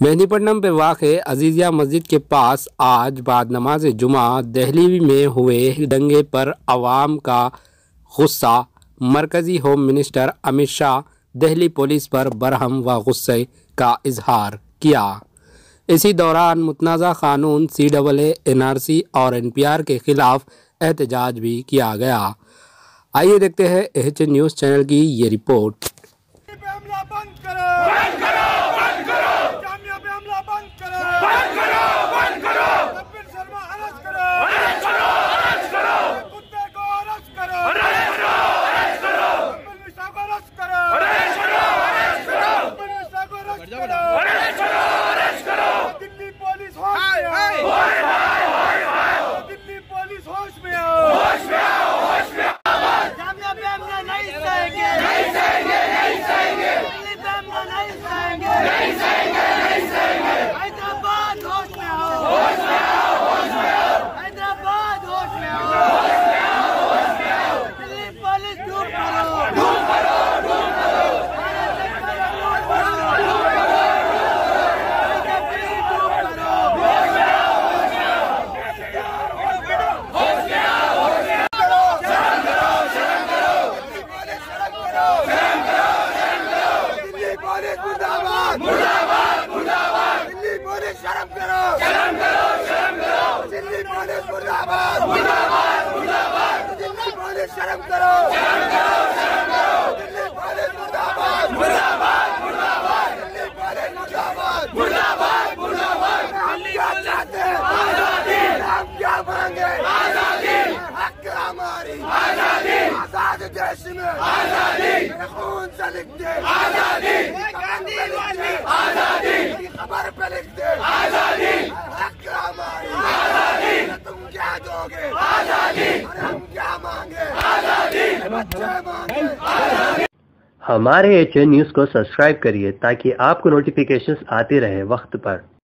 मेहदीपट्टनम पे वाक़ अजीज़िया मस्जिद के पास आज बाद नमाज़ जुमा दहली में हुए दंगे पर आवाम का गुस्सा। मरकज़ी home minister Amit Shah Delhi police पर बरहम व गुस्से का इजहार किया। इसी दौरान मुतनाज़ा क़ानून, C double N R C और एन पी आर के ख़िलाफ़ एहतजाज भी किया गया। आइए देखते हैं एच न्यूज़ चैनल की ये रिपोर्ट पे हमला बंद करो बंद करो बंद करो जामिया पे हमला बंद करो बंद करो बंद करो कपिल शर्मा अरेस्ट करो अरेस्ट करो अरेस्ट करो कुत्ते को अरेस्ट करो अरेस्ट करो अरेस्ट करो कपिल मिश्रा को अरेस्ट करो अरेस्ट करो अरेस्ट करो कपिल मिश्रा को अरेस्ट करो अरेस्ट करो अरेस्ट करो दिल्ली पुलिस होश में आओ हाय हाय हाय हाय दिल्ली पुलिस होश में आओ होश में आओ होश में आओ जामिया पे हमला नहीं सहेंगे नहीं सहेंगे नहीं सहेंगे दिल्ली पे हमला नहीं सहेंगे नहीं सहेंगे नहीं सहेंगे हैदराबाद होश में आओ होश में आओ होश में आओ हैदराबाद होश में आओ होश में आओ होश में आओ दिल्ली पुलिस डूब करो डूब करो डूब करो भारत सरकार डूब करो डूब करो बीजेपी डूब करो होश में आओ होश में आओ होश में आओ होश में आओ शर्म करो शर्म करो दिल्ली पुलिस शर्म करो शर्म करो शर्म करो दिल्ली पुलिस मुर्दाबाद मुर्दाबाद मुर्दाबाद दिल्ली पुलिस शर्म करो। शर्म करो शर्म करो। दिल्ली पुलिस मुर्दाबाद। मुर्दाबाद मुर्दाबाद। दिल्ली पुलिस शर्म करो। शर्म करो शर्म करो। दिल्ली पुलिस मुर्दाबाद। मुर्दाबाद मुर्दाबाद। दिल्ली पुलिस मुर्दाबाद। मुर्दाबाद मुर्दाबाद। हम क्या चाहते हैं? आज़ादी। हम क्या मांगे? आज़ादी। हक हमारी। आज़ादी। आज़ाद देश में। आज़ादी। खून से लिख दे आज़ादी गांधी वाले आज़ादी खबर पे लिख दे आज़ादी हक हमारी आज़ादी तुम क्या दोगे आज़ादी। हम क्या मांगे? आज़ादी। बच्चे मांगे। हमारे एच न्यूज़ को सब्सक्राइब करिए ताकि आपको नोटिफिकेशंस आते रहे वक्त पर।